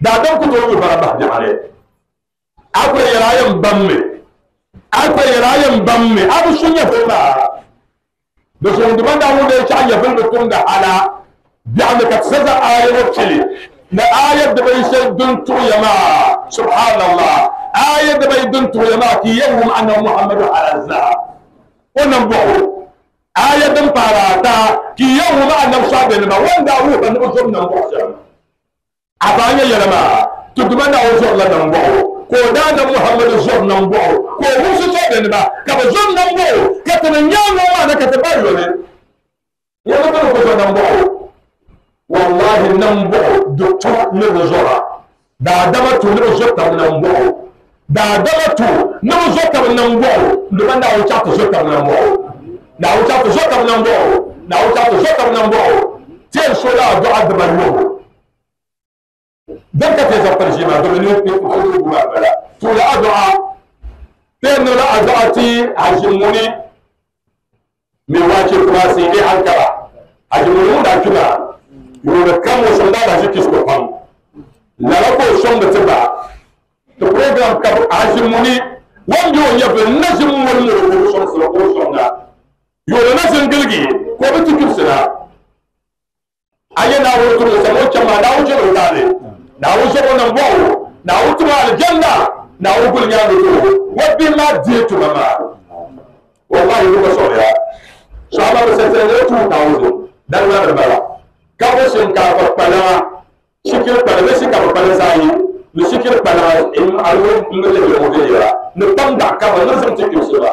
دادم كتومي فرابا جمالي أكو يرايم بامي أكو يرايم بامي أكو سنية فلا دوشون دمان دامو دي شعن يفل بكون دا على بيعني كتسزا آية وكلي نا آية دبي سيدن تو يما سبحان الله آية دبي دن تو يما كي يهم أنا محمد على الزهر ونبعو آية دن باراتا كي يهم أنا نمشابه لما وان داوه أنا جمنا محسن a b'an ye yɛlɛma tutuma n'aw sɔrɔla nan bɔgɔ k'o d'a da muhamadu sɔrɔ nan bɔgɔ k'o musu sɔrɔ bɛn ba ka bɔ sɔrɔ nan bɔgɔ ka tɛmɛ ɲɛmɔgɔ ma na ka tɛmɛ ba yɔrɔ yɛlɛma bɛ ko sɔrɔ nan bɔgɔ walahi nan bɔgɔ dɔtɔ ne bɛ sɔrɔ daa dama tun ne bɛ sɔrɔ tam nan bɔgɔ daa dama tun ne bɛ sɔrɔ tam nan bɔgɔ ntoma n'aw ca tɛ sɔrɔ tam nan bɔgɔ n'aw ca tɛ sɔrɔ tam nan bɔgɔ n'aw ca tɛ sɔrɔ tam nan bɔgɔ tiɲɛ so la a dɔ a dabali wo. Sai dai hankara hajimuni da kuma yo da kan mo son da da shi kisko fam la la ko son da tiba to program ka hajimuni wanda yo yabe najim wal mu ko son ko son da yoro na sin gilgi ko bi tukir sira aye na wo turu sa mo chama na wo jero tale na wo so na bo na wo turu aljanna na wo gul nya do wo bi ma die tu mama wallahi ko so ya so ama ko se se ne tu ta wo dan na da bala ka ko sin ka ko pala shikir pala ne shika ko pala sai ni shikir pala in alwo ne le mo de ya ne tam da ka ba na sam tukir sira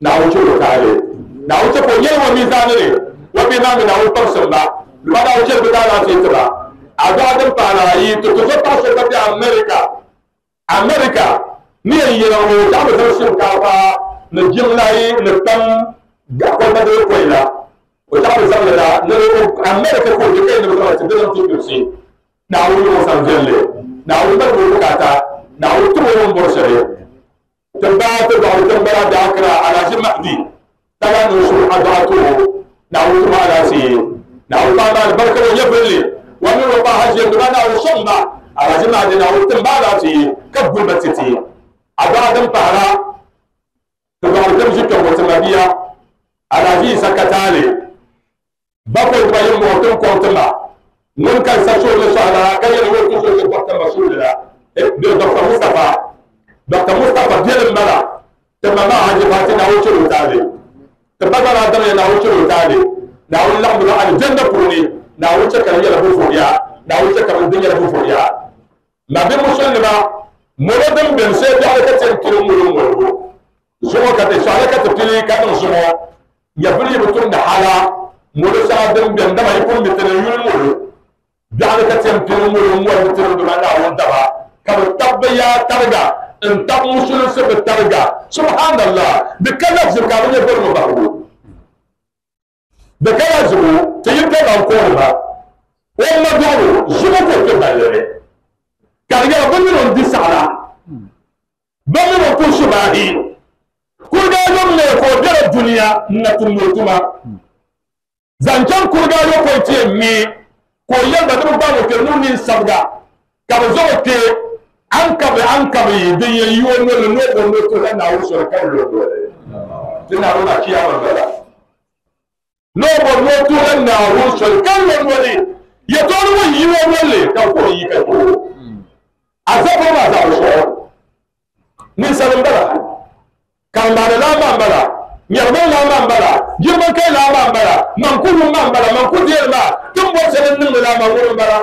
na wuce da kare na wuce ko yin wa mizani ne wa bi na na wuce tafsir ba ba da wuce da na ce ta ba a ga dan fara yi to to ta so ta bi america america ni yin yi rawo ta ba san shin ka fa na jin layi na tam ga ko da ko ila ko ta ba san da na america ko da kai da ba ta da ta ci na wuce ko san jalle na wuce da bukata na wuce ko borsare تبعت بعض تنبرا داكرا على جم مهدي تلا نشوف أدعته نعوذ ما على سي نعوذ ما البركة ويفلي ومن ربا هجي بنا وصلنا على جم مهدي نعوذ تنبرا على سي كبر بتتي. أدعى دم طهرا تبعت تمشي كم وتمبيا على جي سكتالي بقول بيوم وتم كوتما. من كان سشول لشهر كان يروي كشول كوتما مسؤول لا دكتور مصطفى. Dr. Mustapha Bielin Bala ta mama Haji Fati na wuce rutale ta bazara dare na wuce rutale na wani lambu na aljanna kurni na wuce kan yala bu furiya na wuce kan din yala bu furiya na bi musulmi ba muradin bin sai da aka ce kirin mulun mulku zuwa ka ta shale ka tafili ka din zuwa ya buri mutum da hala mulu sa din bin da mai kun mitin yul mulu da aka ce kirin mulun mulku mutum da na wanda ba ka tabba ya targa in tab musulunci bi targa subhanallah da kana zirga ne bar mu ba tiyipela nkoma womadoro zuguko ke balere karigera bamiron disala bamiron kusubahi kurgayon ne ko dara duniya natumnotuma zancen kurgayo koy tiye mi ko yalba dum bano ke nun nin sabga kaba zogo te an kabe an kabe de ye yiwo nolo no ko no to na wuso kan lo do tinaru na kiyama bala no ko no to na wo so kan lo do ne ya to no yi wo wale ka ko yi ka ko a sa ko ma za so ni sanin bala kan ba da lama bala nyarban lama bala girman kai lama bala man kudu man bala man kudiyar ma tun bo sanin nin lama wurin bala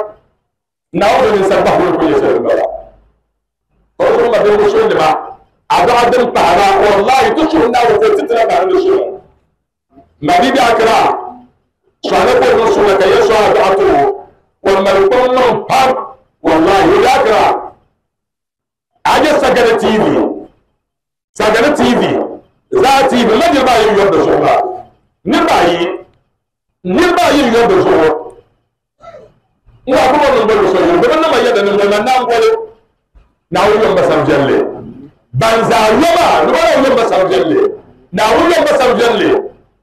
na wo ne sabba ko ya sanin bala ọdún ma bẹ muso ne ma a dọ adé paara wàllayi tó sùn náà wò fún títí náà bàrẹ ní sùn ma bí bí a kira sọ̀rọ̀ kó ní sùn ka yẹ sọ a dọ ato wọ́n mẹ́rin kó nù pam wàllayi wò bí a kira a yẹ sagare tv sagare tv zaa tv ma nyɛ baa yi yɔ bɛ sɔgɔ la ne baa yi ne baa yi yɔ bɛ sɔgɔ n wa ko ma nin bɛ sɔgɔ yi bɛ ne ma yɛ dɛ nin bɛ na n'an bɔle na wuyan basar jalle banza yaba nuwara wuyan basar jalle na wuyan basar jalle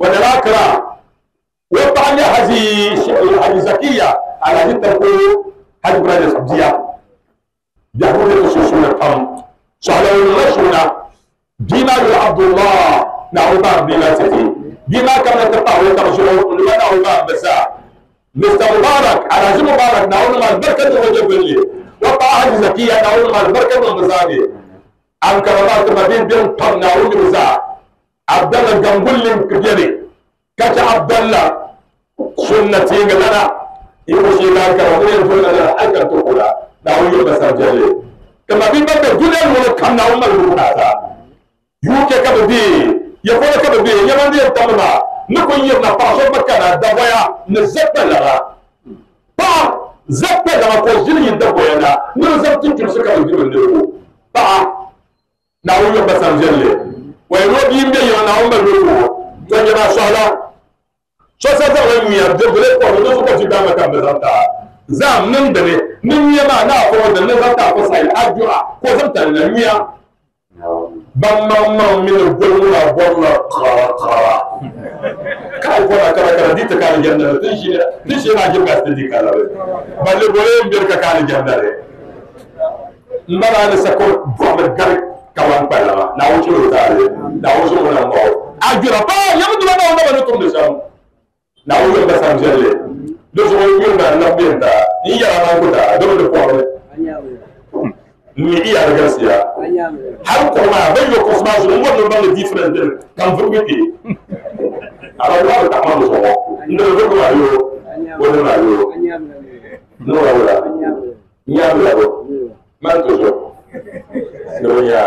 ونراكرا وطعن يحزي حزي زكية. على جدا كل حج براد الخبزية يحول الوسوسون القرم شعلوا المشونا ديما عبد الله نعوبا بما تفي. ديما كما تطعه وترجعه ونعوبا بسا مستر مبارك على جم مبارك نعوبا البركة الوجب اللي وطع حزي زكية نعوبا البركة المزاني أنكرا بعض المدين بين قرم نعوبا بسا abdalla gangullin kujere kace abdalla sunnati ga lana iko shi la ka wani yanzu na da aka to kula da wani ba sa jalle kama bin ba gulen mu kan na umar rubuta ta yuke ka bi ya fara ka bi ya man ya tamma ni kun yi na fa so baka na da waya ni zabba la ba zabba da ko jini da waya na ni zabtin kin suka yi gidan da ba na wani ba sa jalle wai robi mbe yo na umar rubuta to ya ba sala so sa za wani miyar da bule ko da suka ci dama kan bazanta za nan da ne nin ya ma na ko da nan zanta ko sai addu'a ko zanta na miya ban man man min gurmuna gurmuna qara qara kai ko na kara kara dita kan janna tin shi tin shi na jin gasta di kala balle bole mbir ka kan janna re mbara ne sako bo gar kawan pala na wuce rotare na wuce wannan ba ajura ba yamu da wannan wannan tun da samu na wuce ba san jalle do so yi na na binta in ya ma kuda do da ko ni iya da gaskiya har kuma bai yi kusa su wannan ban da different din kan furmiti a ba ta ma so inda da ko ayo wani na yo no wala ni ya bla do man to so n'oya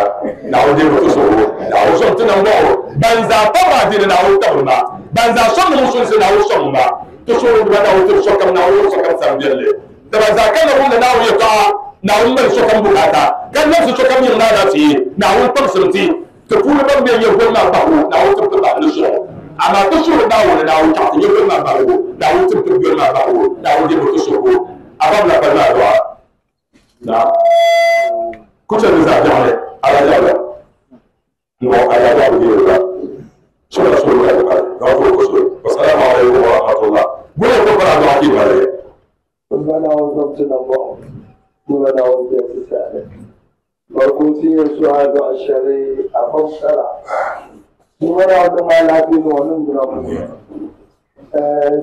n'awudiri sosowo n'awusɔn tɛnɛ mɔgɔw banza tɔmɔ adiri n'awu tɔmɔba banza sɔmi muso ni n'awu sɔmɔba tosoro duba n'awu tɛ sɔ kam n'awu sɔ kam sanbiɛn lɛ dabaza kɛnɛ wuli n'awu ye kɔn n'awu mɛri sɔ kam bukata kɛnɛ wuli sɔ kam yɛrɛ n'a la fi n'awu tɔm siriti te puuli bɛ mɛ ye bɔn ma baku n'awu tɛ tɛ baku sɔrɔ ama tosoro n'awu ni n'awu tɛ ye bɔn ma baku n'awu tɛ tɛ bɔn ma baku n'awu de bɛ tosoro a b'a bila balima yɛrɛ wa. Ba so da so da ba na ko ko so assalamu alaikum wa rahmatullah gure ko fara da aki bare Mana wajen tunan ba, kuma na wajen su tare. Farko sun yi su haɗu a shari a fassara. Kuma na wajen ma lafi da wani gura mu.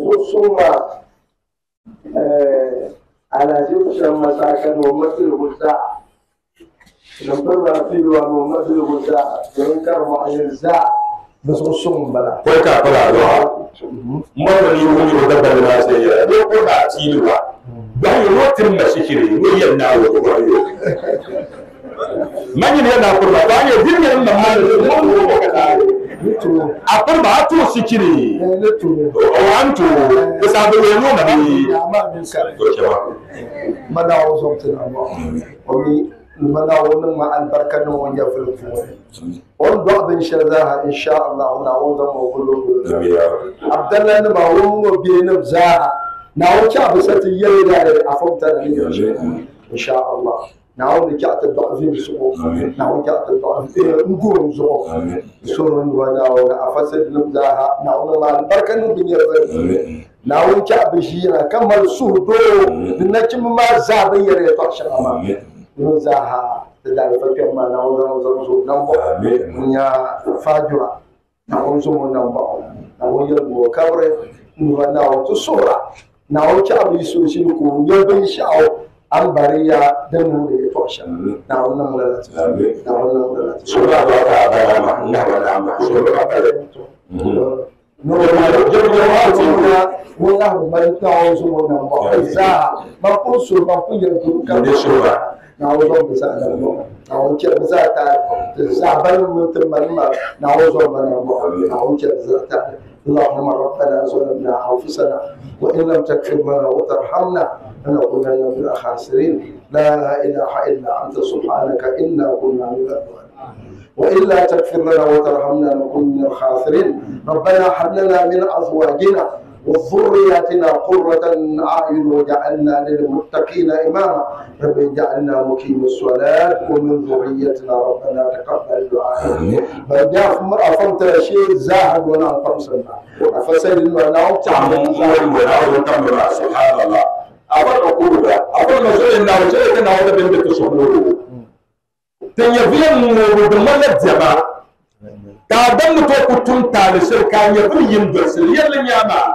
Zo sun ma alajibshan masakan wa masu rubuta. Lambar ba fi wa wa masu rubuta don karma a yin za da su sun bala. ko ka fara da mọ́tò ní wọ́n yóò dábàá ní wọ́n ṣe yẹ ẹ́ ló bá àti ìlú wa báyìí wọ́n ti mọ̀ sí kiri wọ́n yẹ náà wọ́n wọ́n yóò. Manyan yana kurba ba ne din yan nan ma da mun ko ka da Mutu a kurba a to shi kiri ne na tuni. o an to ko sabu ne no na bi Ya ma min kare. to kewa mana wasu tuna ba wani mana wani ma albarka nan wani ya fulfu wani wani duk abin shi za a insha Allah na wani zama gulo nabiya abdallah ne ba wani wa biye na za a na wuce abu sati yayi da a fauta da ni insha Allah na wani ki ta da afin su na wani ki ta da afin ngurin zo surun wani wani a fasad na za a na wani ma albarka nan bin yarda na wani ki abu shi yana kamar su do na kin ma zaɓin yare to shi ma mun zaha da dalifafen ma na wani zan zo nan ba mun ya fajura na wani zo mun nan ba na wani yalbo kabre nuna na wata sora na wani abu yi so shi ko ya bin sha'o an bari ya dan mu da ya toshe na wannan lalata na wannan lalata so ba ba ka ba ma na ba na ma so ba ba no ma da jirgin wata na wani abu ban ta wani zo mun nan ba za ba اللهم ربنا ظلمنا أنفسنا وإن لم تغفر لنا وترحمنا لنكونن من الخاسرين. لا إله إلا أنت سبحانك إنا كنا من الظالمين. والا تغفر لنا وترحمنا نكون من الخاسرين. ربنا هب لنا من أزواجنا وذرياتنا قرة أعين وجعلنا للمتقين إماما. رب جعلنا مقيم الصلاة ومن ذريتنا ربنا تقبل دعاء بعد أفهمت شيء زاهد ولا أفهم أفسد المعنى تعمل ولا أفهم سبحان الله. أفضل أقول لك أفضل ما سئل إنه سئل إنه هذا بين بيت الصبور تنيفيا مورو بمنا الزبا تابن توقف تنتالي شركا يفر يندرس ليا لن يعمل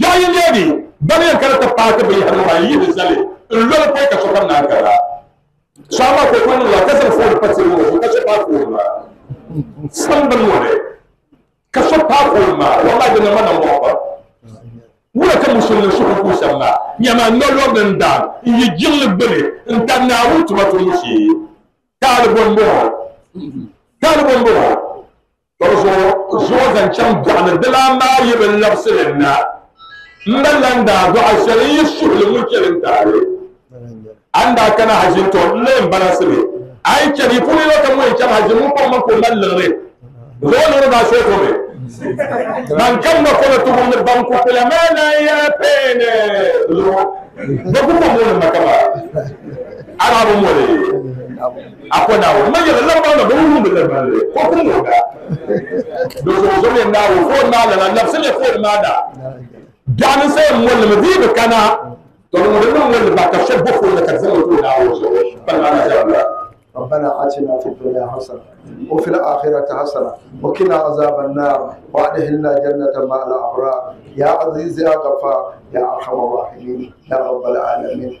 jayin ledi bani kan ta pa ka bi har ma yi da zale in lo ko ka so kan na kara sama ko kun la kasar fo pa se mo ka se pa ko ma samban mo ne ka so pa ko ma wallahi na mana mo pa wala ka musulmi su ko sama nyama no lo den da yi jille bele in ta na wutu ma to mushi ka da bombo ma yi bin lafsilin na mballan da do ashari yi su mu kelin tare anda kana hajin to ne bana sire ai kari puli lo kan mo kan hajin mu ko man ko mallare zo ne ba so to me man kan ma ko to mo ban ko pele mana ya pene lo do ko mo ne makama arabu mo ne بعد تشبه ولا كذبوا تقول أعوذ بالله ربنا آتنا في الدنيا حسنة وفي الآخرة حسنة وقنا عذاب النار وأدخلنا جنة مع الأبرار. يا عزيز يا غفار يا أرحم الراحمين يا رب العالمين.